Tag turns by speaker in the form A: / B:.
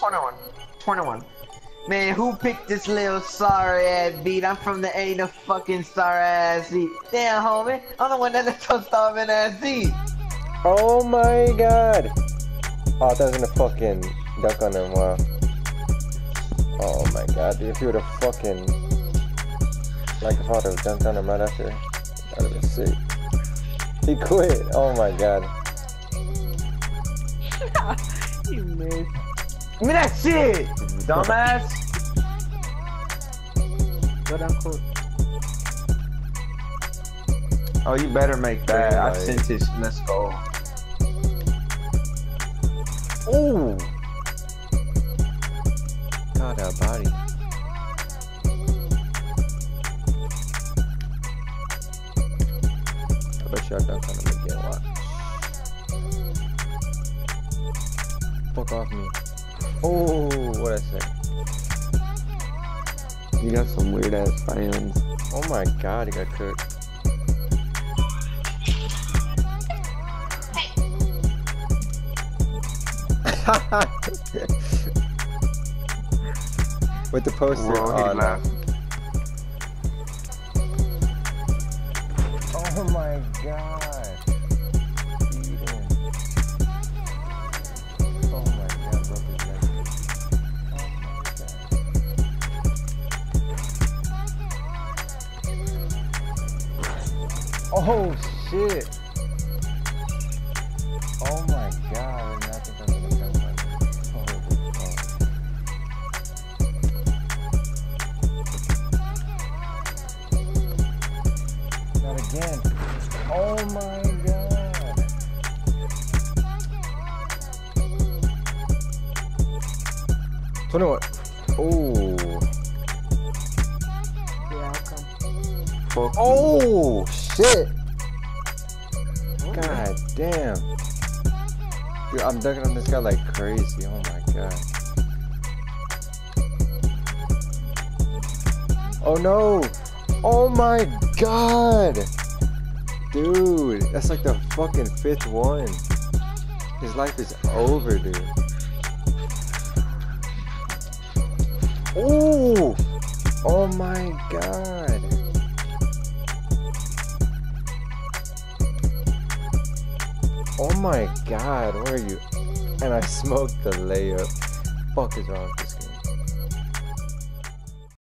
A: 21. 21. Man, who picked this little sorry ass beat? I'm from the ain't a fucking sorry ass beat. Damn, homie. I'm the one that left your starving ass beat.
B: Oh my god. Oh, I thought I was gonna fucking duck on him. Wow. Oh my god, if you would have fucking. Like if I would have dunked on him right after, that would have been sick. He quit. Oh my god.
A: you missed. Give me that shit, dumbass. Go down court. Oh, you better make that. I sent it. Let's go.
B: Oh! God, that body. I bet you I dunk on him again. Watch. Fuck off me. Oh, what I say?
A: You got some weird ass fans.
B: Oh my god, he got cooked. With the poster
A: Whoa, he
B: on. Oh my god. Oh shit. Oh my god, I think I was gonna dunk on him. Holy fuck. Not again. Oh my god. Twenty-one. Oh.
A: Yeah, I'll come. Fuck.
B: Oh shit. God damn. Dude, I'm dunking on this guy like crazy. Oh my god. Oh no. Oh my god. Dude, that's like the fucking fifth one. His life is over, dude. Oh. Oh my god. Oh my god, where are you? And I smoked the layup. Fuck is wrong